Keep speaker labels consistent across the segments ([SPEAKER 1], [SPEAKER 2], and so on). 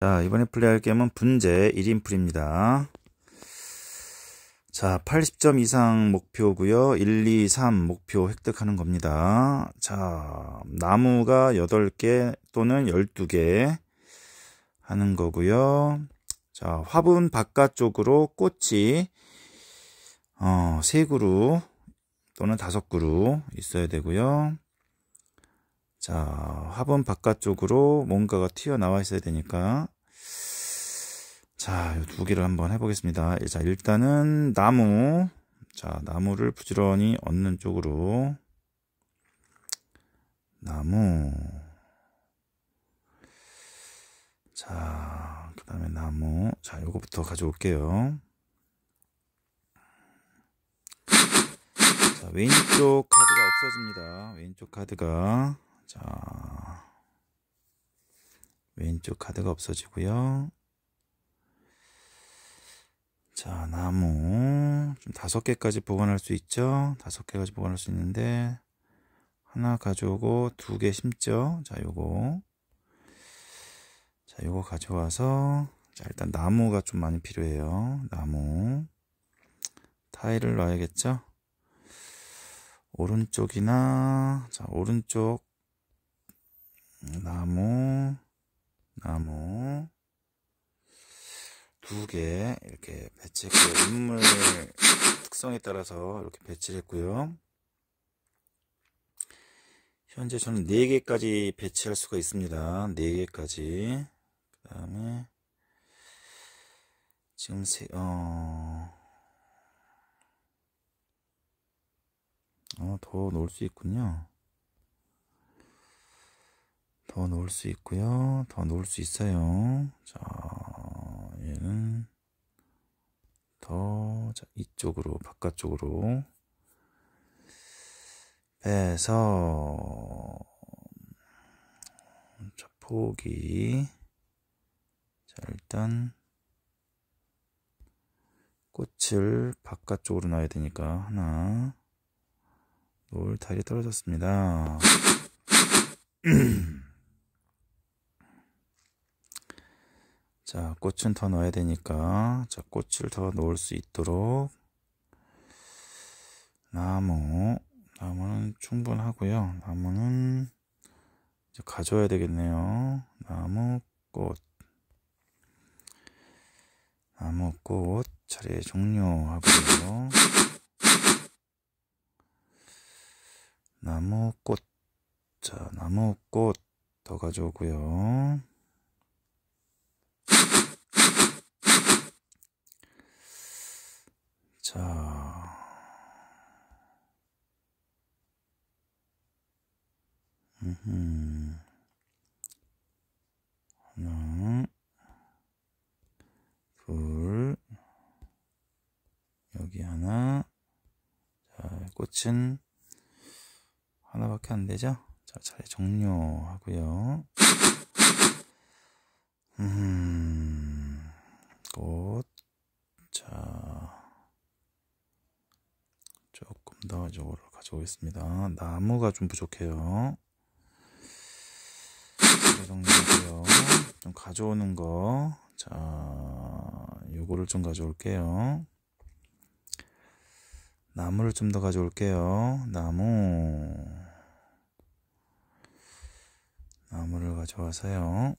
[SPEAKER 1] 자, 이번에 플레이할 게임은 분재 1인풀입니다. 자, 80점 이상 목표고요 1, 2, 3 목표 획득하는 겁니다. 자, 나무가 8개 또는 12개 하는 거고요. 자, 화분 바깥쪽으로 꽃이 어, 3그루 또는 5그루 있어야 되고요. 자, 화분 바깥쪽으로 뭔가가 튀어나와 있어야 되니까 자, 두 개를 한번 해보겠습니다. 자, 일단은 나무 자, 나무를 부지런히 얻는 쪽으로 나무 자, 그 다음에 나무 자, 요거부터 가져올게요. 자, 왼쪽 카드가 없어집니다. 왼쪽 카드가 자, 왼쪽 카드가 없어지고요. 자, 나무 좀 다섯 개까지 보관할 수 있죠. 다섯 개까지 보관할 수 있는데 하나 가져오고 두 개 심죠. 자, 요거 자, 요거 가져와서 자, 일단 나무가 좀 많이 필요해요. 나무 타일을 놔야겠죠. 오른쪽이나 자, 오른쪽 나무, 나무 두 개 이렇게 배치했고요. 인물 특성에 따라서 이렇게 배치를 했고요. 현재 저는 4개까지 배치할 수가 있습니다. 4개까지. 그 다음에 지금 세, 어, 어, 더 놓을 수 있군요. 더 놓을 수 있고요. 더 놓을 수 있어요. 자, 얘는 더 자, 이쪽으로 바깥쪽으로 빼서 자, 포기 자, 일단 꽃을 바깥쪽으로 놔야 되니까 하나 놓을 달이 떨어졌습니다. 자, 꽃은 더 넣어야 되니까, 자, 꽃을 더 넣을 수 있도록, 나무, 나무는 충분하고요. 나무는 이제 가져야 되겠네요. 나무, 꽃. 나무, 꽃, 차례 종료하고요. 나무, 꽃. 자, 나무, 꽃 더 가져오고요. 자, 음, 하나, 둘, 여기 하나, 자, 꽃은 하나밖에 안 되죠? 자, 차례 종료하고요. 음, 꽃, 자, 저거를 가져오겠습니다. 나무가 좀 부족해요. 정리하고요. 좀 가져오는 거. 자, 요거를 좀 가져올게요. 나무를 좀 더 가져올게요. 나무. 나무를 가져와서요.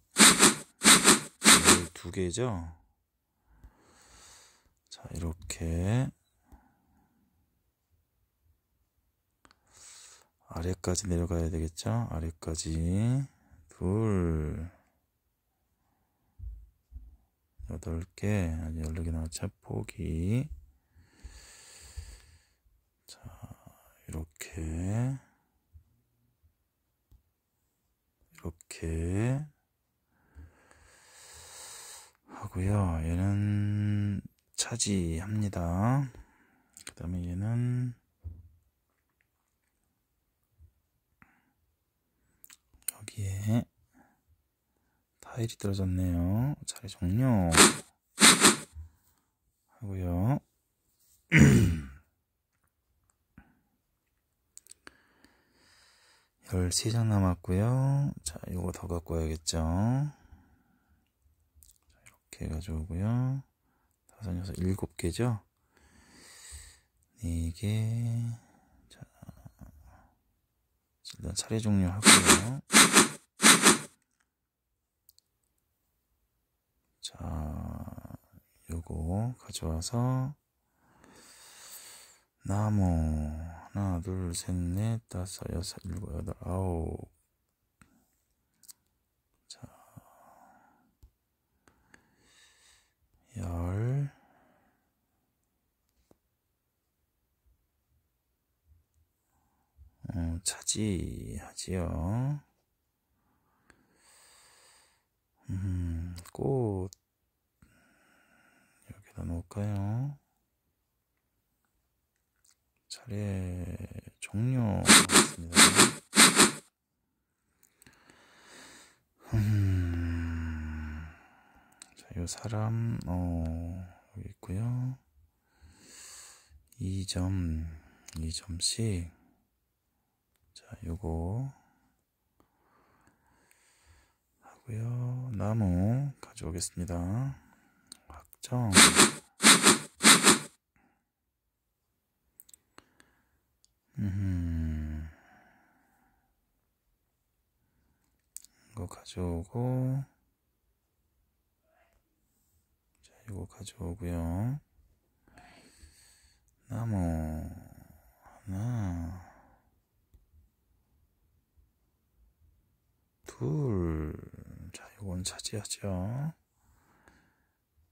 [SPEAKER 1] 두 개죠? 자, 이렇게. 아래까지 내려가야 되겠죠? 아래까지. 둘. 여덟 개. 아니 열네 개 나왔죠? 포기. 자 이렇게. 이렇게. 하고요. 얘는 차지합니다. 그 다음에 얘는 여기에 타일이 떨어졌네요. 자리 종료 하고요. 13장 남았고요. 자, 이거 더 갖고 와야겠죠. 이렇게 가져오고요. 다섯, 여섯, 일곱 개죠? 네 개. 자, 일단 차례 종료하고요. 자, 요거 가져와서 나무 하나 둘 셋 넷 다섯 여섯 일곱 여덟 아홉. 열. 어, 차지하지요. 음, 꽃 여기다 놓을까요? 차례 종료 하겠습니다. 음, 자, 요 사람 어 여기 있고요. 2점 2점씩 자 요거 하고요. 나무 가져오겠습니다. 확정 음. 이거 가져오고 자 이거 가져오고요 나무 하나 둘 자 이건 차지하죠.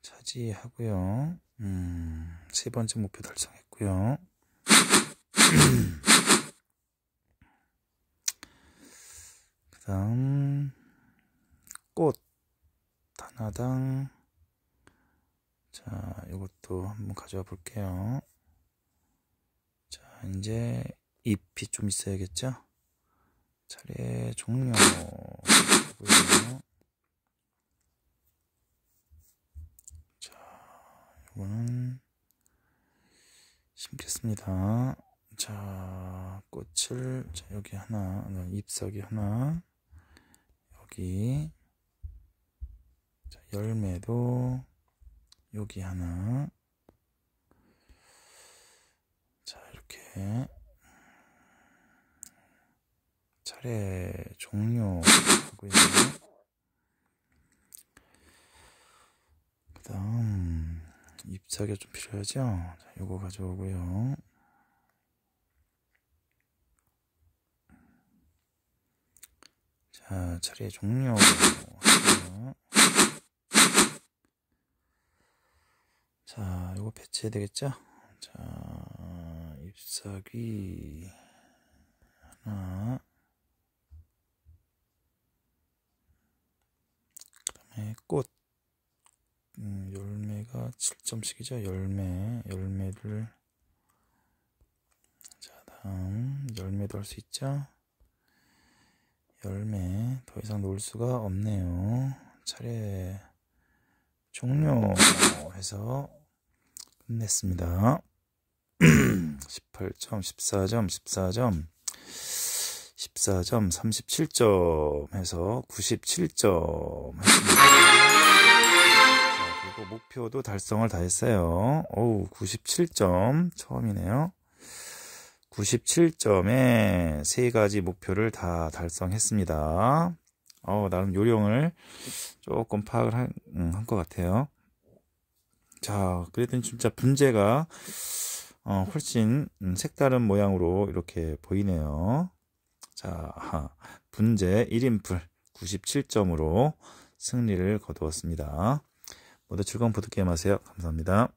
[SPEAKER 1] 차지하고요. 음 세 번째 목표 달성했고요. 그 다음 꽃 하나당. 자 이것도 한번 가져와 볼게요. 자 이제 잎이 좀 있어야겠죠? 차례 종료. 자 이거는 심겠습니다. 자, 꽃을, 자, 여기 하나, 잎사귀 하나, 여기, 자, 열매도, 여기 하나, 자, 이렇게, 차례 종료하고 있네요. 그 다음, 잎사귀가 좀 필요하죠? 자, 요거 가져오고요. 자, 처리 종료. 자, 이거 배치해야 되겠죠? 자, 잎사귀 하나. 그 다음에 꽃. 음, 열매가 7점씩이죠? 열매. 열매를. 자, 다음. 열매도 할 수 있죠? 열매 더 이상 놓을 수가 없네요. 차례 종료해서 끝냈습니다. 18점, 14점, 14점, 14점, 37점 해서 97점 했습니다. 자, 그리고 목표도 달성을 다 했어요. 어우, 97점 처음이네요. 97점에 세 가지 목표를 다 달성했습니다. 어, 나름 요령을 조금 파악을 한, 음, 한것 같아요. 자, 그랬더니 진짜 분재가, 어, 훨씬 음, 색다른 모양으로 이렇게 보이네요. 자, 분재 1인풀 97점으로 승리를 거두었습니다. 모두 즐거운 보드게임 하세요. 감사합니다.